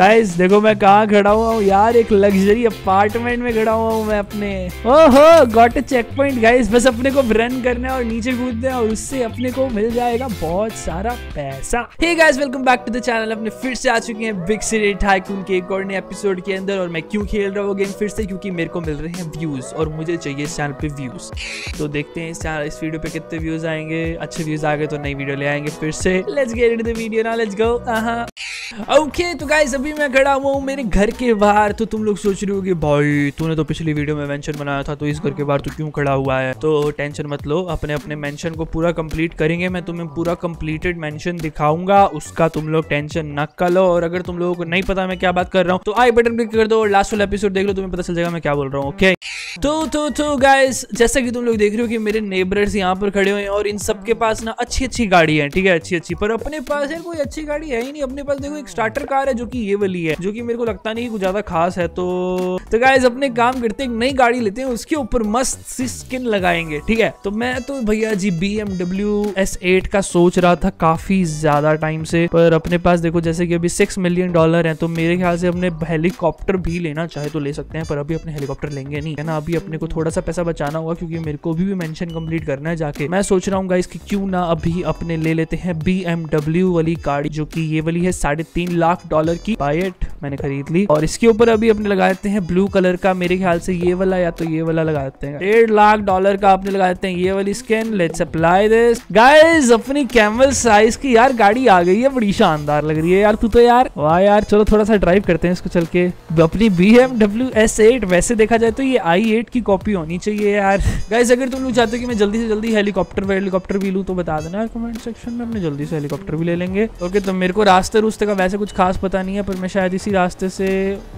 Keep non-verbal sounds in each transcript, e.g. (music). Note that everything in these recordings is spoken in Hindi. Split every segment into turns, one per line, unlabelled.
गाइस देखो मैं कहाँ खड़ा हुआ हूँ। यार, एक लग्जरी अपार्टमेंट में खड़ा हुआ हूँ मैं अपने। ओहो got a checkpoint guys बस अपने को रन करना है और नीचे कूदना है और उससे अपने को मिल जाएगा बहुत सारा पैसा। Hey guys welcome back to the channel अपने फिर से आ चुके हैं बिग सिटी टाइकून के एक और नए एपिसोड के अंदर। और मैं क्यों खेल रहा हूँ गेम फिर से? क्योंकि मेरे को मिल रहे हैं व्यूज़ और मुझे चाहिए इस चैनल पे व्यूज़ तो देखते हैं इस चैनल इस वीडियो पे कितने व्यूज़ आएँगे। अच्छे व्यूज़ आ गए तो नई वीडियो ले आएँगे फिर से। Let's get into the video now let's go okay तो गाइस अभी मैं खड़ा हुआ हूँ मेरे घर के बाहर। तो तुम लोग सोच रहे हो कि भाई, तूने तो पिछली वीडियो में मेंशन बनाया था तो इस घर के बाहर तू क्यों खड़ा हुआ है? तो टेंशन मत लो अपने अपने मेंशन को पूरा कंप्लीट करेंगे। मैं तुम्हें पूरा कंप्लीटेड मेंशन दिखाऊँगा, उसका तुम लोग टेंशन न कर। लो और अगर तुम लोगों को नहीं पता मैं क्या बात कर रहा हूँ तो आई बटन क्लिक कर दो लास्ट वाला एपिसोड देख लो, तुम्हें पता चल जाएगा मैं क्या बोल रहा हूँ ओके तो तो तो गाइस जैसा कि तुम लोग देख रहे हो कि मेरे नेबरर्स यहाँ पर खड़े हुए हैं और इन सबके पास ना अच्छी अच्छी गाड़ी है, ठीक है? अच्छी अच्छी पर अपने पास यार कोई अच्छी गाड़ी है ही नहीं। अपने पास देखो एक स्टार्टर कार है जो कि ये वाली है, जो कि मेरे को लगता नहीं कुछ ज़्यादा खास है तो तो अपने काम करते एक नई गाड़ी लेते हैं, उसके ऊपर मस्त सी स्किन लगाएँगे, ठीक है? तो मैं तो भैया ji B MW S eight का सोच रहा था काफ़ी ज़्यादा टाइम से, पर अपने पास देखो जैसे कि अभी सिक्स मिलियन डॉलर है तो मेरे ख्याल से अपने हेलीकॉप्टर भी लेना चाहे तो ले सकते हैं, पर अभी अपने हेलीकॉप्टर लेंगे नहीं, है ना? अभी अपने को थोड़ा सा पैसा बचाना होगा क्योंकि मेरे को भी, भी मेंशन कंप्लीट करना है जाके। मैं सोच रहा हूँ गाइस कि क्यों ना अभी अपने ले लेते हैं बी एमडब्ल्यू वाली गाड़ी जो की ये वाली है साढ़े तीन लाख डॉलर की। बायट मैंने खरीद ली। और इसके ऊपर अभी अपने लगा देते हैं ब्लू कलर का मेरे ख्याल से ये वाला या तो ये वाला लगा देते हैं। डेढ़ लाख डॉलर का आपने लगा देते हैं ये वाली skin let's apply this guys अपनी कैमल साइज़ की यार गाड़ी आ गई है बड़ी शानदार लग रही है यार। तू तो यार वाह यार चलो थोड़ा सा ड्राइव करते हैं इसको चल के। अपनी B M W S eight वैसे देखा जाए तो ये आई एट की कॉपी होनी चाहिए यार। गाइस अगर तुम लोग चाहते हो कि मैं जल्दी से जल्दी हेलीकॉप्टर हेलीकॉप्टर भी लूँ तो बता देना कमेंट सेक्शन में। अपने जल्दी से हेलीकॉप्टर भी ले लेंगे। ओके तो मेरे को रास्ते रुस्ते का वैसे कुछ खास पता नहीं है, पर मैं शायद इसी रास्ते से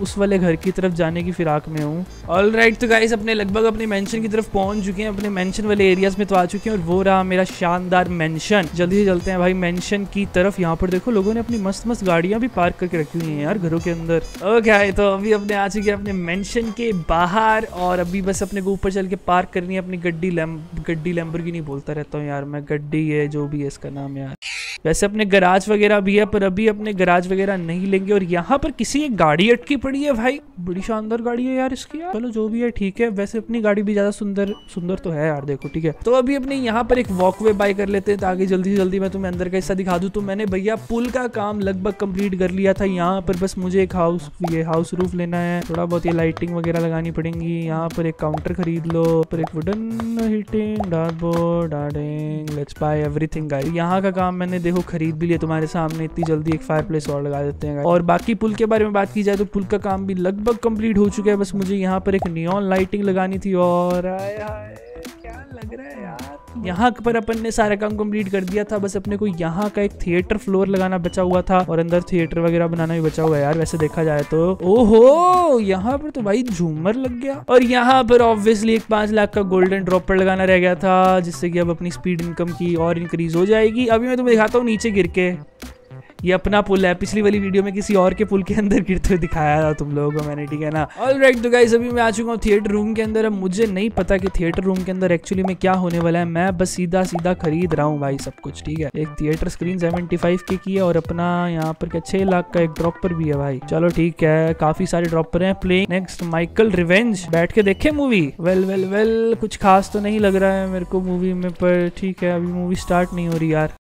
उस वाले घर की तरफ़ जाने की फिराक में हूँ। ऑल राइट तो गाइस अपने लगभग अपने मेंशन की तरफ़ पहुँच चुके हैं, अपने मेंशन वाले एरियाज़ में तो आ चुके हैं, और वो रहा मेरा शानदार मेंशन जल्दी से चलते हैं भाई मेंशन की तरफ़। यहाँ पर देखो, लोगों ने अपनी मस्त मस्त गाड़ियाँ भी पार्क करके रखी हुई हैं यार घरों के अंदर। ओके तो अभी अपने आ चुके हैं अपने मेंशन के बाहर, और अभी बस अपने को ऊपर चल के पार्क करनी है, अपनी गड्डी लैम, गड्डी लैम्बर की नहीं बोलता रहता हूँ यार, मैं गड्डी है, जो भी है, इसका नाम यार। वैसे अपने गराज वगैरह भी है, पर अभी अपने गराज वगैरह नहीं लेंगे। और यहाँ पर किसी एक गाड़ी अटकी पड़ी है भाई। बड़ी शानदार गाड़ी है यार इसकी चलो जो भी है, ठीक है। वैसे अपनी गाड़ी भी ज़्यादा सुंदर सुंदर तो है यार, देखो, ठीक है। तो अभी अपने यहाँ पर एक वॉकवे बाय कर लेते हैं, ताकि जल्दी से जल्दी मैं तुम्हें अंदर का हिस्सा दिखा दूँ। तो मैंने भैया पुल का काम लगभग कंप्लीट कर लिया था। यहाँ पर बस मुझे एक हाउस ये हाउस रूफ लेना है। थोड़ा बहुत ये लाइटिंग वगैरह लगानी पड़ेंगी। यहाँ पर एक काउंटर खरीद लो। पर एक wooden heating dartboard darting let's buy everything guys यहाँ का काम मैंने देखो खरीद भी लिया, तुम्हारे सामने इतनी जल्दी एक फायर प्लेस और लगा देते हैं। और बाकी पुल के बारे में बात की जाए तो पुल का काम भी लगभग कंप्लीट हो चुका है। बस मुझे यहाँ पर एक नियॉन लाइटिंग लगानी थी और क्या लग रहा है यार? यहाँ पर अपन ने सारा काम कंप्लीट कर दिया था, बस अपने को यहाँ का एक थिएटर फ्लोर लगाना बचा हुआ था और अंदर थिएटर वगैरह बनाना भी बचा हुआ है यार, वैसे देखा जाए तो। ओहो, यहाँ पर तो भाई झूमर लग गया। और यहाँ पर ऑब्वियसली एक पाँच लाख का गोल्डन ड्रॉपर लगाना रह गया था, जिससे कि अब अपनी स्पीड इनकम की और इंक्रीज हो जाएगी। अभी मैं तुम्हें दिखाता हूँ नीचे गिर के। ये अपना पुल है। पिछली वाली वीडियो में किसी और के पुल के अंदर गिरते हुए दिखाया था तुम लोगों को मैंने, ठीक है ना? ऑल राइट तो गाइस अभी मैं आ चुका हूँ थिएटर रूम के अंदर। अब मुझे नहीं पता कि थिएटर रूम के अंदर एक्चुअली में क्या होने वाला है। मैं बस सीधा सीधा खरीद रहा हूँ भाई सब कुछ, ठीक है? एक थिएटर स्क्रीन सेवेंटी फाइव के की है और अपना यहाँ पर क्या, छह लाख का एक ड्रॉपर भी है भाई। चलो ठीक है, काफ़ी सारे ड्रॉपर है। प्ले नेक्स्ट माइकल रिवेंज बैठ के देखे मूवी वेल वेल वेल कुछ खास तो नहीं लग रहा है मेरे को मूवी में, पर ठीक है, अभी मूवी स्टार्ट नहीं हो रही यार।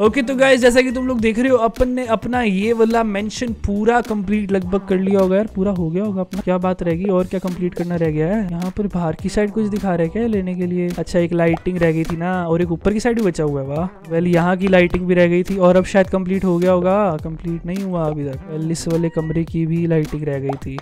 ओके तो गाइस जैसा कि तुम लोग देख रहे हो, अपन ने अपना ये वाला मेंशन पूरा कंप्लीट लगभग कर लिया होगा यार। पूरा हो गया होगा अपना। क्या बात रहेगी? और क्या कंप्लीट करना रह गया है? यहाँ पर बाहर की साइड कुछ दिखा रहे क्या लेने के लिए? अच्छा एक लाइटिंग रह गई थी ना, और एक ऊपर की साइड भी बचा हुआ है, वाह। वेल यहाँ की लाइटिंग भी रह गई थी, और अब शायद कंप्लीट हो गया होगा। कंप्लीट नहीं हुआ अभी तक वेल इस वाले कमरे की भी लाइटिंग रह गई थी।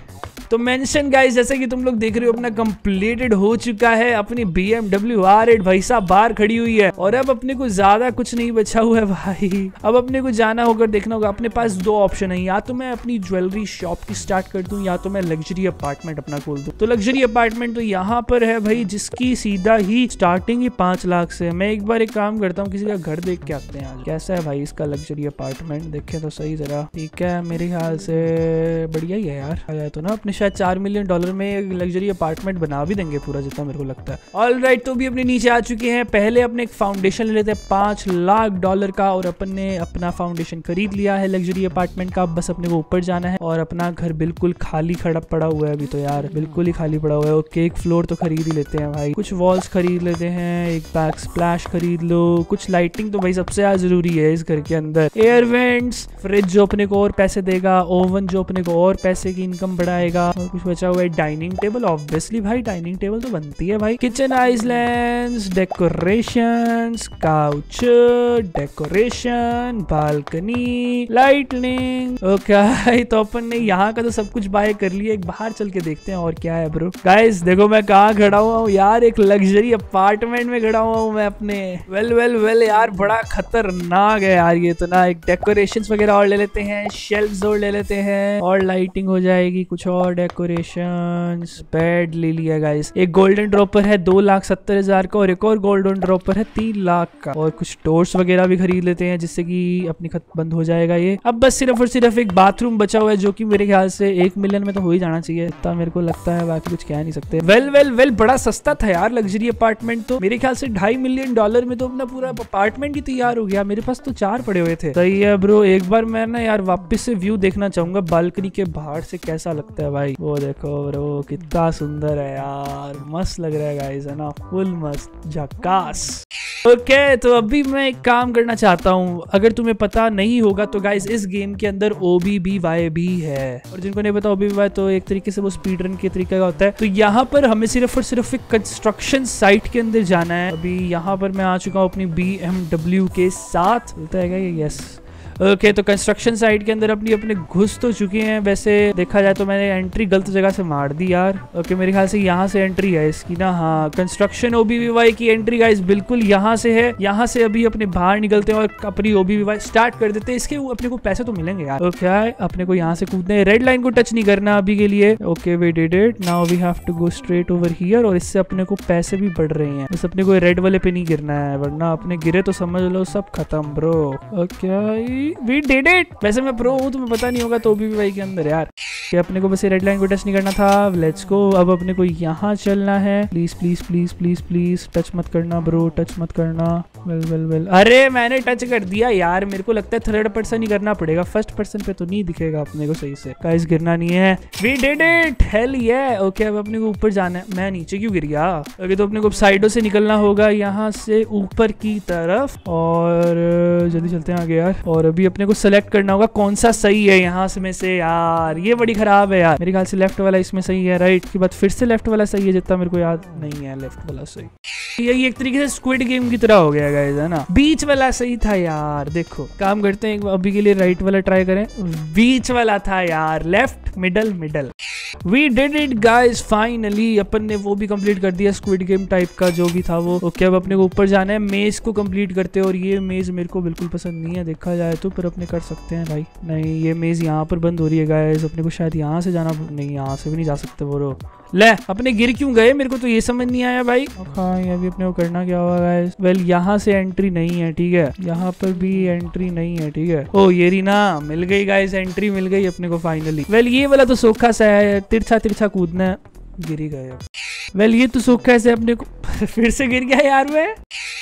तो मेंशन गाइस जैसे कि तुम लोग देख रहे हो, अपना कंप्लीटेड हो चुका है अपनी बी एमडब्ल्यू आर एट भाई साहब, बाहर खड़ी हुई है। और अब अपने को ज़्यादा कुछ नहीं बचा हुआ है, भाई। अब अपने को जाना होगा, देखना होगा। अपने पास दो ऑप्शन है। या तो मैं अपनी ज्वेलरी शॉप की स्टार्ट कर दूँ, या तो मैं लग्जरी अपार्टमेंट अपना खोल दूँ। तो लग्जरी अपार्टमेंट तो यहाँ पर है, भाई, जिसकी सीधा ही स्टार्टिंग ही पाँच लाख से मैं एक बार एक काम करता हूँ, किसी का घर देख के आते हैं कैसा है भाई इसका लग्जरी अपार्टमेंट देखे तो सही जरा। ठीक है, मेरे ख्याल से बढ़िया ही है यार। आ जाए तो ना अपने शायद चार मिलियन डॉलर में लग्जरी अपार्टमेंट बना भी देंगे पूरा, जितना मेरे को लगता है। ऑल राइट तो भी अपने नीचे आ चुके हैं। पहले अपने एक फाउंडेशन ले लेते हैं, पाँच लाख डॉलर का, और अपन ने अपना फाउंडेशन खरीद लिया है लग्जरी अपार्टमेंट का। बस अपने को ऊपर जाना है, और अपना घर बिल्कुल खाली खड़ा पड़ा हुआ है अभी तो यार। बिल्कुल ही खाली पड़ा हुआ है। और केक फ्लोर तो खरीद ही लेते हैं भाई। कुछ वॉल्स खरीद लेते हैं, एक बैक स्प्लैश खरीद लो। कुछ लाइटिंग तो भाई सबसे ज़्यादा ज़रूरी है इस घर के अंदर। एयर वेंट्स फ्रिज जो अपने को और पैसे देगा ओवन जो अपने को और पैसे की इनकम बढ़ाएगा। और कुछ बचा हुआ है। डाइनिंग टेबल ऑब्वियसली भाई डाइनिंग टेबल तो बनती है भाई। Kitchen island decoration couch decoration balcony lightning okay तो अपन ने यहाँ का तो सब कुछ बाय कर लिया। एक बाहर चल के देखते हैं और क्या है ब्रो गाइस देखो मैं कहाँ खड़ा हुआ हूँ। यार, एक लग्जरी अपार्टमेंट में खड़ा हुआ हूँ मैं अपने। वेल वेल वेल यार, बड़ा खतरनाक है यार ये तो ना। एक डेकोरेशन वगैरह और ले लेते हैं शेल्फ और ले लेते हैं, और लाइटिंग हो जाएगी, कुछ और। डेकोरेशन बेड ले लिया गाइस एक गोल्डन ड्रॉपर है, दो लाख सत्तर हज़ार का और एक और गोल्डन ड्रॉपर है, तीन लाख का. और कुछ टोर्स वगैरह भी खरीद लेते हैं जिससे कि अपनी खत बंद हो जाएगा ये. अब बस सिर्फ़ और सिर्फ़ एक बाथरूम बचा हुआ है, जो कि मेरे ख्याल से एक मिलियन में तो हो ही जाना चाहिए. इतना मेरे को लगता है, बाकी कुछ कह नहीं सकते. वेल वेल वेल बड़ा सस्ता था यार लग्जरी अपार्टमेंट तो. मेरे ख्याल से ढाई मिलियन डॉलर में तो अपना पूरा अपार्टमेंट ही तैयार हो गया. मेरे पास तो चार पड़े हुए थे. सही है ब्रो एक बार मैं ना यार वापस से व्यू देखना चाहूँगा बालकनी के बाहर से कैसा लगता है वो देखो ब्रो कितना सुंदर है यार। मस्त लग रहा है गाइस है ना? फुल मस्त। झकास ओके okay, तो अभी मैं एक काम करना चाहता हूँ। अगर तुम्हें पता नहीं होगा तो गाइस इस गेम के अंदर ओ बी बी वाई भी है। और जिनको नहीं पता ओ बी वाई तो एक तरीके से वो स्पीड रन के तरीके का होता है। तो यहाँ पर हमें सिर्फ़ और सिर्फ़ एक कंस्ट्रक्शन साइट के अंदर जाना है। अभी यहाँ पर मैं आ चुका हूँ अपनी बी एम डब्ल्यू के साथ। बोलता है यस ओके okay, तो कंस्ट्रक्शन साइट के अंदर अपनी अपने घुस तो चुके हैं। वैसे देखा जाए तो मैंने एंट्री गलत जगह से मार दी यार। ओके okay, मेरे ख्याल से यहाँ से एंट्री है इसकी ना। हाँ कंस्ट्रक्शन ओबीवीवाई की एंट्री गाइस बिल्कुल यहाँ से है। यहाँ से अभी अपने बाहर निकलते हैं और अपनी ओबीवीवाई स्टार्ट कर देते हैं। इसके अपने को पैसे तो मिलेंगे यार। ओके okay, अपने को यहाँ से कूदने रेड लाइन को टच नहीं करना अभी के लिए। Okay we did it now we have to go straight over here और इससे अपने को पैसे भी बढ़ रहे हैं। बस अपने को रेड वाले पे नहीं गिरना है वरना अपने गिरे तो समझ लो सब खत्म bro okay we did it वैसे मैं प्रो हूँ, तुम्हें पता नहीं होगा तो भी भाई के अंदर यार। कि अपने को बस रेड लाइन को टच नहीं करना था। लेट्स गो अब अपने को यहाँ चलना है। Please please please please please touch मत करना ब्रो टच मत करना। वेल वेल वेल अरे, मैंने टच कर दिया यार। मेरे को लगता है थर्ड पर्सन ही करना पड़ेगा। फ़र्स्ट पर्सन पे तो नहीं दिखेगा अपने को सही से। गाइस गिरना नहीं है। वी डिड इट हेल ये ओके अब अपने को ऊपर जाना है। मैं नीचे क्यों गिर गया? अभी तो अपने को साइडों से निकलना होगा। यहाँ से ऊपर की तरफ़। और जल्दी चलते हैं आगे यार। और अभी अपने को सेलेक्ट करना होगा कौन सा सही है यहाँ से में से, यार। ये बड़ी खराब है यार। मेरे ख्याल से लेफ़्ट वाला इसमें सही है राइट की बात फिर से लेफ़्ट वाला सही है जितना मेरे को याद नहीं है लेफ़्ट वाला सही। यही एक तरीके से स्क्विड गेम की तरह हो गया है ना? बीच वाला सही था यार, देखो। काम करते हैं अभी के लिए राइट वाला ट्राई करें। बीच वाला था यार left middle middle we did it guys finally अपन ने वो भी कंप्लीट कर दिया स्क्विड गेम टाइप का जो भी था वो। ओके okay, अब अपने को ऊपर जाना है। मेज को कंप्लीट करते हैं और ये मेज मेरे को बिल्कुल पसंद नहीं है। देखा जाए तो पर अपने कर सकते हैं भाई। नहीं ये मेज यहाँ पर बंद हो रही है गाइस अपने को शायद यहाँ से जाना नहीं यहाँ से भी नहीं जा सकते वो ले अपने गिर क्यों गए? मेरे को तो ये समझ नहीं आया भाई। हाँ अभी अपने को करना क्या हुआ गाइस वेल यहाँ से एंट्री नहीं है ठीक है? यहाँ पर भी एंट्री नहीं है ठीक है? ओ ये रीना मिल गई गाइस एंट्री मिल गई अपने को फाइनली वेल ये वाला तो सोखा सा है तिरछा तिरछा कूदना है गिर ही गए वेल ये तो सोखा से अपने को (laughs) फिर से गिर गया यार मैं।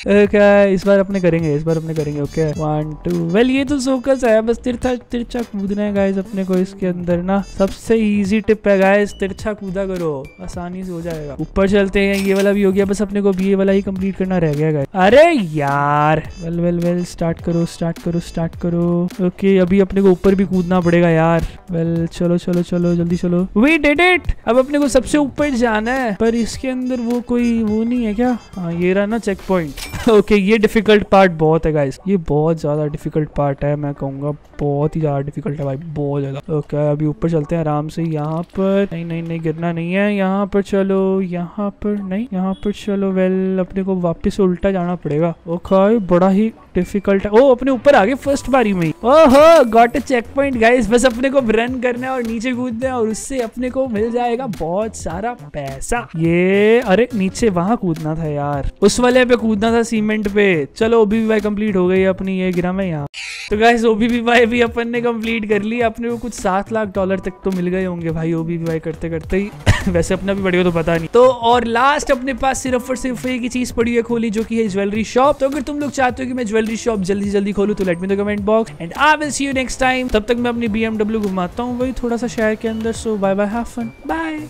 ओके इस बार अपने करेंगे, इस बार अपने करेंगे ओके वन टू वेल ये तो सोकस है, बस तिरछा तिरछा कूदना है गाइस अपने को इसके अंदर ना। सबसे इजी टिप है गाइस तिरछा कूदा करो, आसानी से हो जाएगा। ऊपर चलते हैं, ये वाला भी हो गया, बस अपने को भी ये वाला ही कंप्लीट करना रह गया गाइस अरे यार! वेल वेल वेल स्टार्ट करो स्टार्ट करो स्टार्ट करो। ओके अभी अपने को ऊपर भी कूदना पड़ेगा, यार। वेल चलो चलो चलो, जल्दी चलो। वी डिड इट अब अपने को सबसे ऊपर जाना है, पर इसके अंदर वो कोई, वो नहीं है क्या? हाँ ये रहा ना चेक पॉइंट (laughs) ओके ये डिफ़िकल्ट पार्ट बहुत है गाइस ये बहुत ज़्यादा डिफ़िकल्ट पार्ट है, मैं कहूँगा. बहुत ही ज़्यादा डिफ़िकल्ट है भाई, बहुत ज़्यादा. ओके अभी ऊपर चलते हैं आराम से. यहाँ पर नहीं नहीं नहीं, गिरना नहीं है. यहाँ पर चलो, यहाँ पर नहीं, यहाँ पर चलो. वेल अपने को वापस उल्टा जाना पड़ेगा. ओके बड़ा ही डिफ़िकल्ट है। ओ, अपने ऊपर आ गए फ़र्स्ट बारी में ओहो got a checkpoint guys बस अपने को रन करना है और नीचे कूदना है और उससे अपने को मिल जाएगा बहुत सारा पैसा। ये, अरे, नीचे वहाँ कूदना था यार। उस वाले पे कूदना था सीमेंट पे। चलो ओबी वाई कंप्लीट हो गई अपनी, ये गिरा मैं यहाँ। तो गाइस ओबी वाई भी अपन ने कंप्लीट कर ली। अपने को कुछ सात लाख डॉलर तक तो मिल गए होंगे भाई ओबी वाई करते करते ही। (coughs) वैसे अपना भी बढ़ेगा तो पता नहीं। तो और लास्ट अपने पास सिर्फ़ और सिर्फ़ एक ही चीज़ पड़ी है खोली, जो की है ज्वेलरी शॉप तो अगर तुम लोग चाहते हो कि मैं ज्वेलरी शॉप जल्दी जल्दी खोलू तो let me the comment box and I will see you next time तब तक मैं अपनी बीएमडब्ल्यू घुमाता हूँ, वही थोड़ा सा शहर के अंदर so bye bye have fun bye